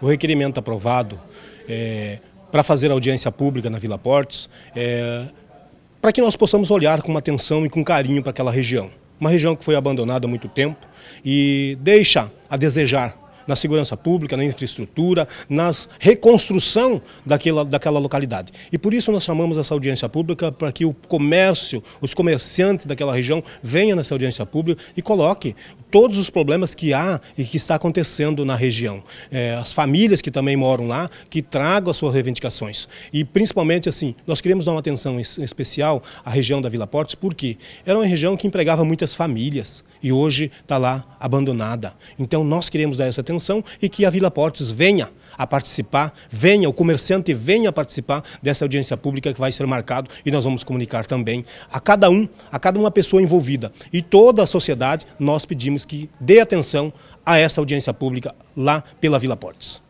o requerimento aprovado é, para fazer audiência pública na Vila Portes, é, para que nós possamos olhar com atenção e com carinho para aquela região. Uma região que foi abandonada há muito tempo e deixa a desejar na segurança pública, na infraestrutura, na reconstrução daquela, daquela localidade. E por isso nós chamamos essa audiência pública para que o comércio, os comerciantes daquela região venham nessa audiência pública e coloque todos os problemas que há e que está acontecendo na região. É, as famílias que também moram lá, que tragam as suas reivindicações. E principalmente assim, nós queremos dar uma atenção especial à região da Vila Portes, porque era uma região que empregava muitas famílias e hoje está lá abandonada. Então nós queremos dar essa atenção e que a Vila Portes venha a participar, venha, o comerciante venha a participar dessa audiência pública que vai ser marcado e nós vamos comunicar também a cada um, a cada uma pessoa envolvida. E toda a sociedade, nós pedimos que dê atenção a essa audiência pública lá pela Vila Portes.